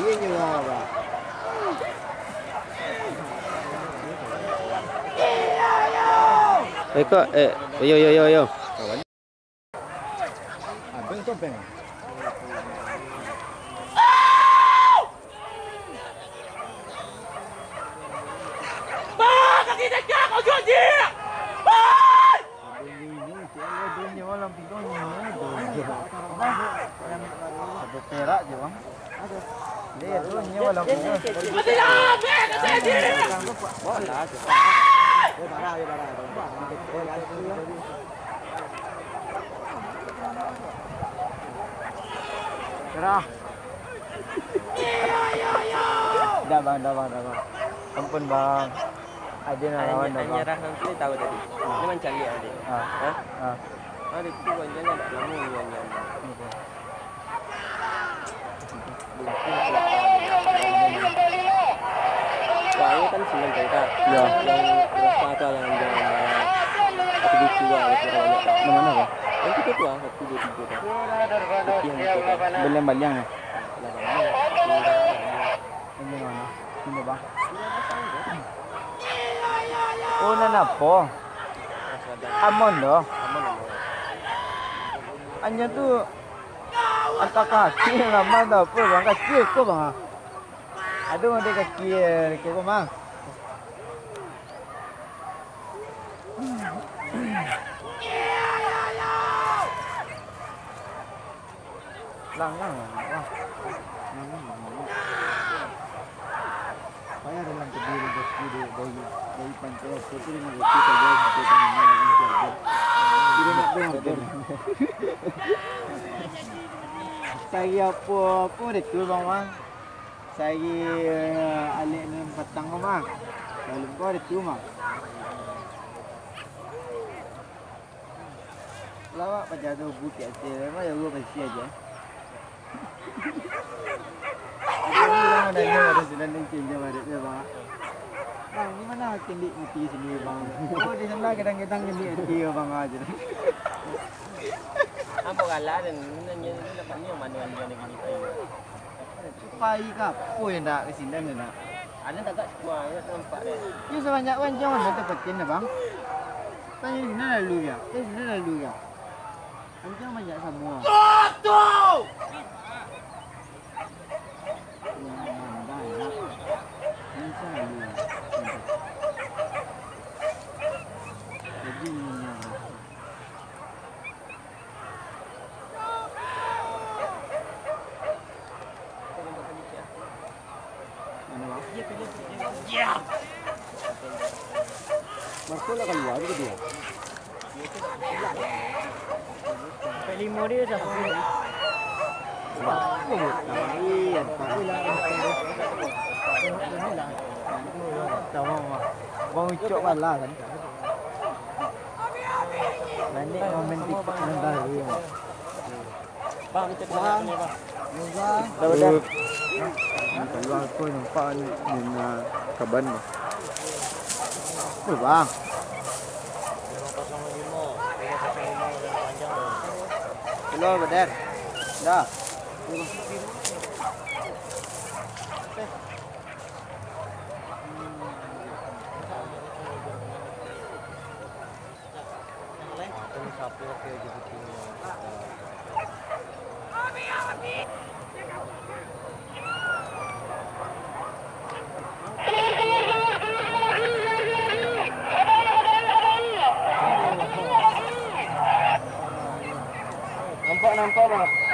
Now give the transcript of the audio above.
bảy như là đấy cơ ê ôi ôi ôi ôi ôi Terima kasih. Dia tu nyawa lah. Mati lah, Bola je. Dia barang, dia barang. Cerah. Dah bang, dah bang, dah bang. Ampun bang. Ada nak lawan dah bang. Nyerah nanti tahu tadi. Ini macam dia tadi. Ha. Ha? Ha. Ada tu banyak tak lama banyak. Soalnya kan senang cerita. Ya. Yang rasa tu yang yang aku bicu lah itu banyak tak. Di mana bang? Yang kita tu ah satu dua tiga tak. Yang kita tak. Beliang-baliang ni. Lama. Ini mana? Sini bang. Oh, nak apa? Amon dah. Anya tu angkat kaki lama dah apa bang kaki ko bang. Ada kaki ke ko bang. Lang lang lang. Saya dalam terdiri dari dari dari pantai itu dengan kita jadi kita mengenal ini. Tidak nak dengar. Saya apa apa dia tu bang bang. Saya uh, alik ni petang bang. Kalau kau ada tu bang. Lawak pada tu bukit aja. Memang ya gua pasti aja. Ada ada sedang tinggi jam ada dia bang. Bang, di mana kendik mati sini bang? Oh di sana kadang-kadang kendik mati bang aja. Apa kalah dan nanya dapatnya mana yang dia negeri saya. Pai ke apa yang nak ke sini ni nak? Ada tak semua ya nampak dia. You sebanyak wan jangan dah dapetin dah bang. Tanya di mana lalu ya? Eh di mana lalu ya? Anjing banyak semua. Tuh! Jadi Ya. Masuk lah keluar ke dia? Lima dia dah. Sebab apa buat lain? Tahu mama. Bang ucap malah kan. Banyak komen TikTok yang baru. Bang kita kena ni bang. Dah dah. Keluar aku nampak ni dengan kaban ni. Apa bang? Keluar bedar. Dah. Yes.